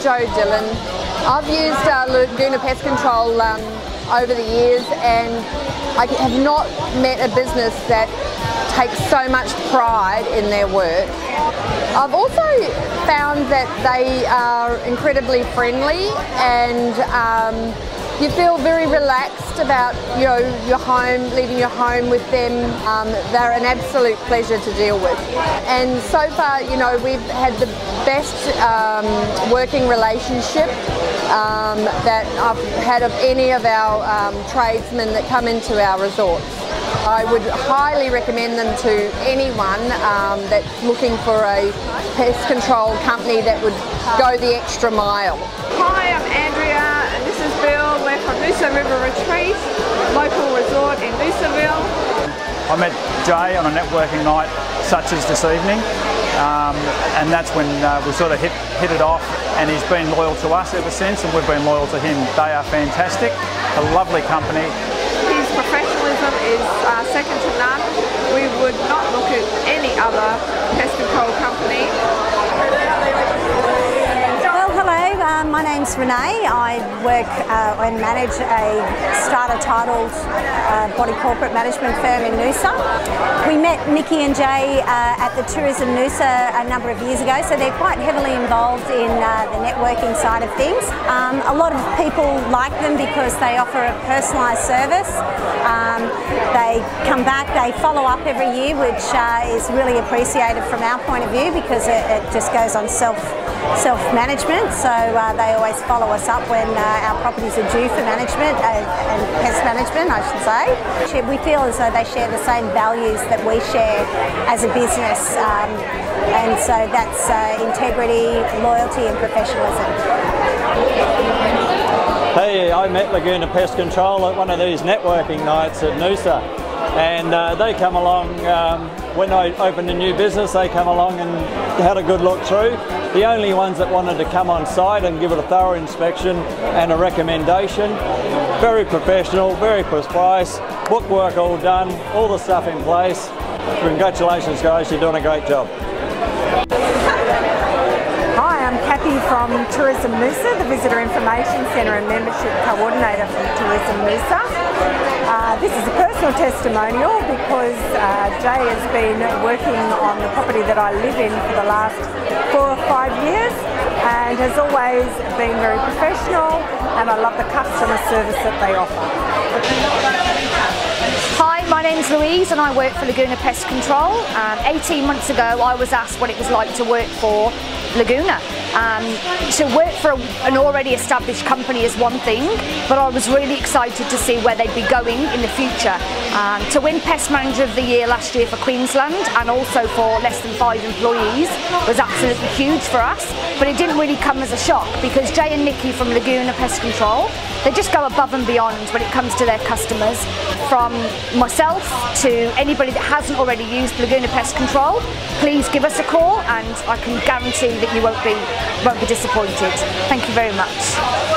Jo Dillon. I've used uh, Laguna Pest Control um, over the years and I have not met a business that takes so much pride in their work. I've also found that they are incredibly friendly and um, you feel very relaxed about you know, your home, leaving your home with them. Um, they're an absolute pleasure to deal with. And so far, you know, we've had the best um, working relationship um, that I've had of any of our um, tradesmen that come into our resorts. I would highly recommend them to anyone um, that's looking for a pest control company that would go the extra mile. Hi, I'm Andrea Noosa River Retreat, local resort in Noosaville. I met Jay on a networking night such as this evening um, and that's when uh, we sort of hit, hit it off and he's been loyal to us ever since and we've been loyal to him. They are fantastic, a lovely company. His professionalism is uh, second to none. We would not look at any other pest control company Renee. I work uh, and manage a strata titled uh, body corporate management firm in Noosa. We met Nicky and Jay uh, at the Tourism Noosa a number of years ago, so they're quite heavily involved in uh, the networking side of things. Um, a lot of people like them because they offer a personalised service. Um, they come back, they follow up every year, which uh, is really appreciated from our point of view because it, it just goes on self self management. So uh, they always follow us up when uh, our properties are due for management uh, and pest management, I should say. We feel as though they share the same values that we share as a business, um, and so that's uh, integrity, loyalty, and professionalism. Hey, I met Laguna Pest Control at one of these networking nights at Noosa and uh, they come along um, when I opened a new business they come along and had a good look through. The only ones that wanted to come on site and give it a thorough inspection and a recommendation very professional very precise bookwork all done all the stuff in place. Congratulations guys you're doing a great job from Tourism Noosa, the Visitor Information Centre and Membership Coordinator from Tourism Noosa. Uh, this is a personal testimonial because uh, Jay has been working on the property that I live in for the last four or five years and has always been very professional and I love the customer service that they offer. Hi, my name's Louise and I work for Laguna Pest Control. Um, 18 months ago I was asked what it was like to work for Laguna. Um, to work for a, an already established company is one thing, but I was really excited to see where they'd be going in the future. Um, to win Pest Manager of the Year last year for Queensland and also for less than five employees was absolutely huge for us, but it didn't really come as a shock because Jay and Nicky from Laguna Pest Control, they just go above and beyond when it comes to their customers. From myself to anybody that hasn't already used Laguna Pest Control, please give us a call and I can guarantee that you won't be, won't be disappointed. Thank you very much.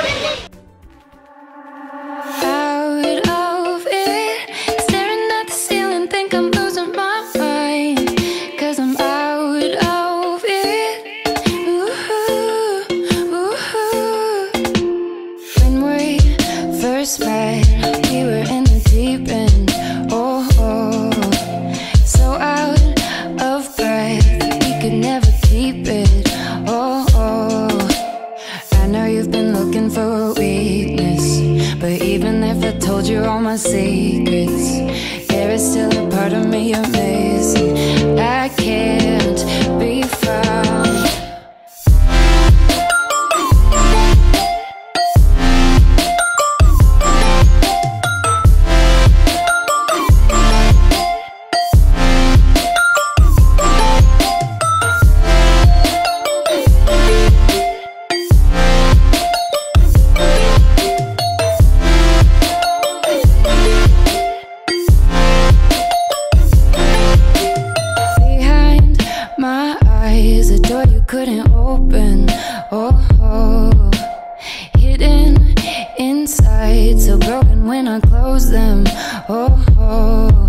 secrets. There is still a part of me amazing. I can't. Oh, so broken when I close them. Oh, oh.